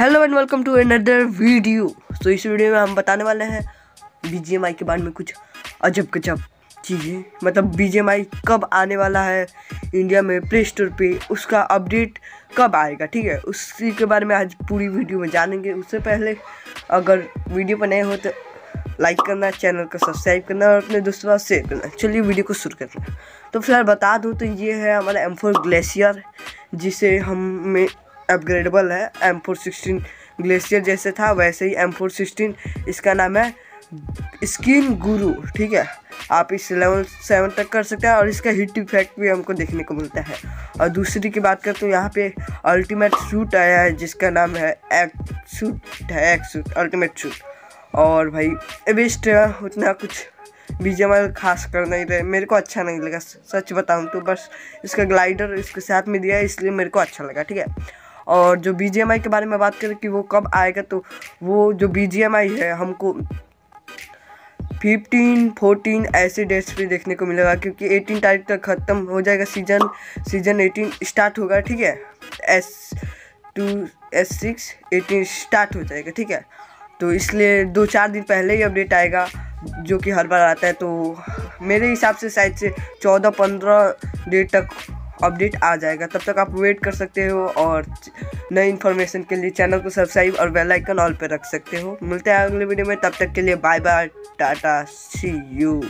Hello and welcome to another video तो इस video में हम बताने वाले हैं BGMI के बारे में कुछ अजब गजब चीज़ें। मतलब BGMI कब आने वाला है इंडिया में प्ले स्टोर पे, उसका अपडेट कब आएगा, ठीक है? उसी के बारे में आज पूरी वीडियो में जानेंगे। उससे पहले अगर वीडियो पर नए हो तो लाइक करना चैनल को सब्सक्राइब करना और अपने दोस्तों से शेयर करना। चलिए वीडियो को शुरू करना तो फ़िलहाल बता दूँ तो ये है हमारा एम ग्लेशियर जिसे हम अपग्रेडेबल है एम फोर सिक्सटीन ग्लेशियर जैसे था, वैसे ही एम फोर सिक्सटीन इसका नाम है स्किन गुरु ठीक है? आप इस लेवल सेवन तक कर सकते हैं और इसका हिट इफ़ेक्ट भी हमको देखने को मिलता है। और दूसरी की बात करें तो यहाँ पे अल्टीमेट सूट आया है, जिसका नाम है एक्ट सूट है एक्ट सूट अल्टीमेट सूट और भाई बेस्ट उतना कुछ बीजेमल खास कर नहीं रहे। मेरे को अच्छा नहीं लगा, सच बताऊँ तो बस इसका ग्लाइडर इसके साथ में दिया है, इसलिए मेरे को अच्छा लगा, ठीक है? और जो BGMI के बारे में बात करें कि वो कब आएगा तो वो जो BGMI है, हमको फिफ्टीन फोर्टीन ऐसे डेट्स पे देखने को मिलेगा, क्योंकि एटीन तारीख तक ख़त्म हो जाएगा सीज़न सीज़न एटीन स्टार्ट होगा, ठीक है? S to S six eighteen start हो जाएगा, ठीक है? तो इसलिए दो चार दिन पहले ही अपडेट आएगा, जो कि हर बार आता है तो मेरे हिसाब से शायद से चौदह, पंद्रह डेट तक अपडेट आ जाएगा, तब तक आप वेट कर सकते हो और नई इन्फॉर्मेशन के लिए चैनल को सब्सक्राइब और बेल आइकन ऑल पर रख सकते हो। मिलते हैं अगले वीडियो में, तब तक के लिए bye bye tata see you